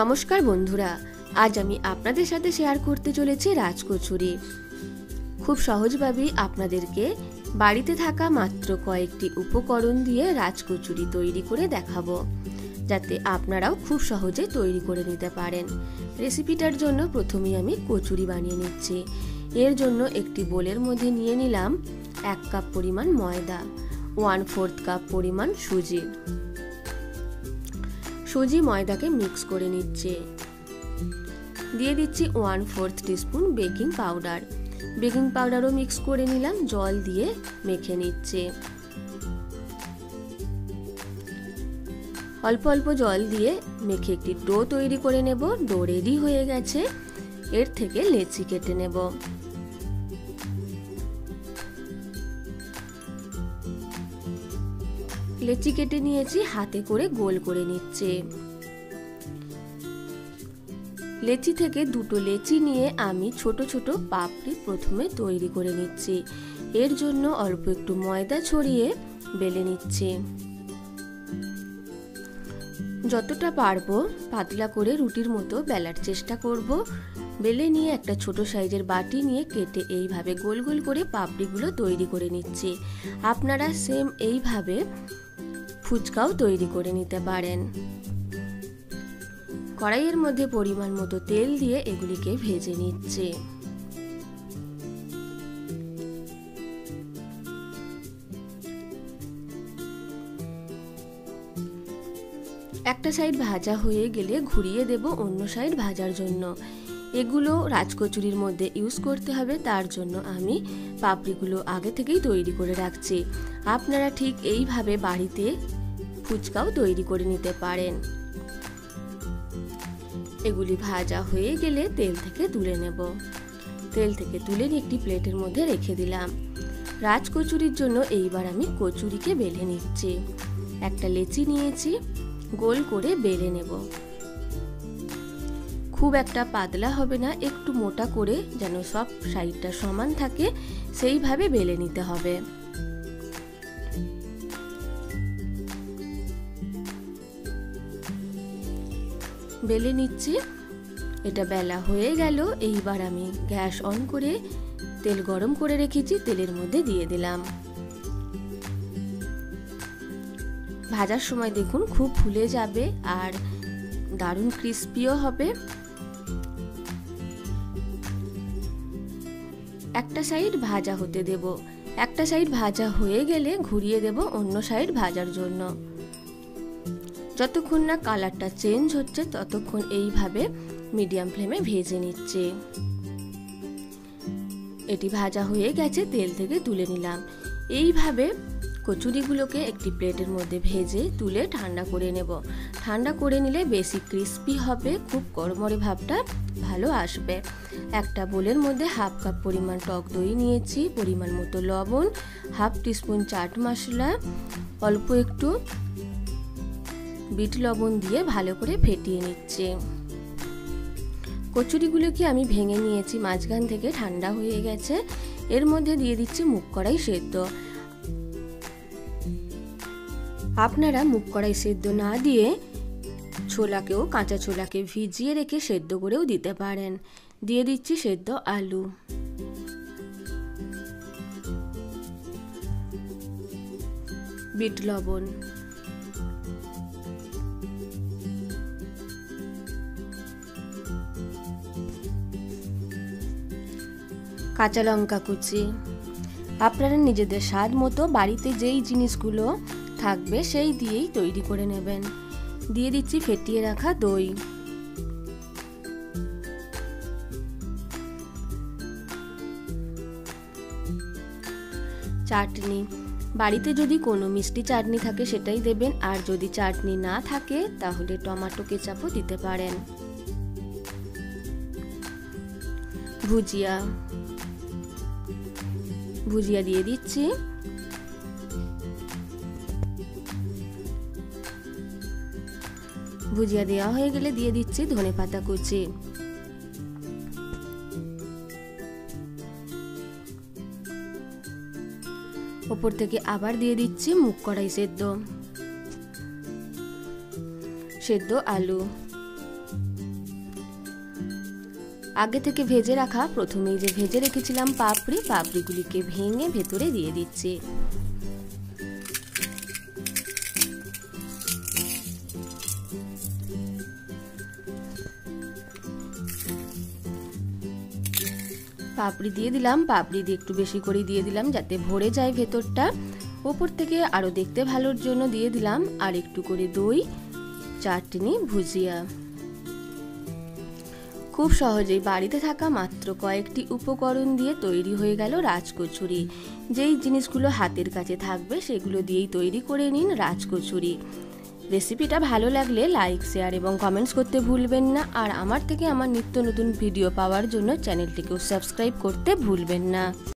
নমস্কার বন্ধুরা, আজ আমি আপনাদের সাথে শেয়ার করতে চলেছি রাজকচুরি। খুব সহজভাবেই আপনাদেরকে বাড়িতে থাকা মাত্র কয়েকটি উপকরণ দিয়ে রাজকচুরি তৈরি করে দেখাবো, যাতে আপনারাও খুব সহজে তৈরি করে নিতে পারেন। রেসিপিটার জন্য প্রথমেই আমি কচুরি বানিয়ে নিচ্ছি। এর জন্য একটি বোলের মধ্যে নিয়ে নিলাম এক কাপ পরিমাণ ময়দা ওয়ান ফোর্থ কাপ পরিমাণ সুজি। সুজি ময়দাকে মিক্স করে নিচ্ছে। দিয়ে দিচ্ছি one fourth teaspoon baking powder baking পাউডারও mix করে নিলাম, জল দিয়ে মেখে নিচ্ছে। অল্প অল্প জল দিয়ে মেখে একটি ডো তৈরি করে নেব, ডো রেডি হয়ে গেছে। এর থেকে লেচি কেটে নেব। লেচি কেটে নিয়েছি, হাতে করে গোল করে নিচ্ছে। লেচি থেকে দুটো লেচি নিয়ে আমি ছোট ছোট পাপড়ি প্রথমে তৈরি করে নিচ্ছি। এর জন্য অল্প একটু ময়দা ছড়িয়ে বেলে নিচ্ছি। যতটা পারব পাতলা করে রুটির মতো বেলার চেষ্টা করব। বেলে নিয়ে একটা ছোট সাইজের বাটি নিয়ে কেটে এইভাবে গোল গোল করে পাপড়িগুলো তৈরি করে নিচ্ছি। আপনারা সেম এইভাবে ফুচকাও তৈরি করে নিতে পারেন। কড়াইয়ের মধ্যে পরিমাণ মতো তেল দিয়ে এগুলিকে ভেজে নিচ্ছে। একটা সাইড ভাজা হয়ে গেলে ঘুরিয়ে দেব অন্য সাইড ভাজার জন্য। এগুলো রাজকচুরির মধ্যে ইউজ করতে হবে, তার জন্য আমি পাপড়িগুলো আগে থেকেই তৈরি করে রাখছি। আপনারা ঠিক এইভাবে বাড়িতে ফুচকাও তৈরি করে নিতে পারেন। এগুলি ভাজা হয়ে গেলে তেল থেকে তুলে নেব। তেল থেকে তুলে একটি প্লেটের মধ্যে রেখে দিলাম। রাজকচুরির জন্য এইবার আমি কচুরিকে বেলে নিচ্ছি। একটা লেচি নিয়েছি, গোল করে বেলে নেব। খুব একটা পাতলা হবে না, একটু মোটা করে যেন সব সাইডটা সমান থাকে, সেইভাবে বেলে নিতে হবে। বেলে নিচ্ছি। এটা বেলা হয়ে গেল, এইবার আমি গ্যাস অন করে তেল গরম করে রেখেছি, তেলের মধ্যে দিয়ে দিলাম। ভাজার সময় দেখুন, খুব ফুলে যাবে আর দারুণ ক্রিস্পিও হবে। একটা সাইড ভাজা হতে দেব। একটা সাইড ভাজা হয়ে গেলে ঘুরিয়ে দেব অন্য সাইড ভাজার জন্য। যতক্ষণ না কালারটা চেঞ্জ হচ্ছে, ততক্ষণ এইভাবে মিডিয়াম ফ্লেমে ভেজে নিচ্ছে। এটি ভাজা হয়ে গেছে, তেল থেকে তুলে নিলাম। এইভাবে কচুরিগুলোকে একটি প্লেটের মধ্যে ভেজে তুলে ঠান্ডা করে নেব। ঠান্ডা করে নিলে বেশি ক্রিস্পি হবে, খুব গরমরে ভাবটা ভালো আসবে। একটা বোলের মধ্যে হাফ কাপ পরিমাণ টক দই নিয়েছি, পরিমাণ মতো লবণ, হাফ টিস্পুন চাট মশলা, অল্প একটু বিট লবণ দিয়ে ভালো করে ফেটিয়ে নিচ্ছে। কচুরিগুলোকে আমি ভেঙে নিয়েছি, মাঝখান থেকে ঠান্ডা হয়ে গেছে। এর মধ্যে দিয়ে দিচ্ছি মুখ কড়াই সেদ্ধ। আপনারা মুখ কড়াই সেদ্ধ না দিয়ে ছোলাকেও, কাঁচা ছোলাকে ভিজিয়ে রেখে সেদ্ধ করেও দিতে পারেন। দিয়ে দিচ্ছি সেদ্ধ আলু। বিট লবণ। কাঁচা লঙ্কা কুচি। আপনারা নিজেদের স্বাদ মতো বাড়িতে যেই জিনিসগুলো থাকবে সেই দিয়েই তৈরি করে নেবেন। দিয়ে দিচ্ছি ফেটিয়ে রাখা দই। চাটনি। বাড়িতে যদি কোনো মিষ্টি চাটনি থাকে সেটাই দেবেন, আর যদি চাটনি না থাকে তাহলে টমাটো কেচাপও দিতে পারেন। ভুজিয়া। ভুজিয়া দিয়ে দিচ্ছি। ভুজিয়া দেওয়া হয়ে গেলে দিয়ে দিচ্ছি ধনে পাতা কুচি। ওপর থেকে আবার দিয়ে দিচ্ছি মুগ কড়াই সেদ্ধ। সেদ্ধ আলু। আগে থেকে ভেজে রাখা প্রথমেই যে ভেজে রেখেছিলাম পাপড়ি, পাপড়িগুলিকে ভেঙে ভেতরে দিয়ে দিচ্ছি। পাপড়ি দিয়ে দিলাম, পাপড়ি দিয়ে একটু বেশি করে দিয়ে দিলাম যাতে ভরে যায় ভেতরটা। ওপর থেকে আরও দেখতে ভালোর জন্য দিয়ে দিলাম আর একটু করে দই, চাটনি, ভুজিয়া। খুব সহজেই বাড়িতে থাকা মাত্র কয়েকটি উপকরণ দিয়ে তৈরি হয়ে গেল রাজকচুরি। যেই জিনিসগুলো হাতের কাছে থাকবে, সেগুলো দিয়েই তৈরি করে নিন রাজকচুরি। রেসিপিটা ভালো লাগলে লাইক, শেয়ার এবং কমেন্টস করতে ভুলবেন না। আর আমার থেকে আমার নিত্য নতুন ভিডিও পাওয়ার জন্য চ্যানেলটিকেও সাবস্ক্রাইব করতে ভুলবেন না।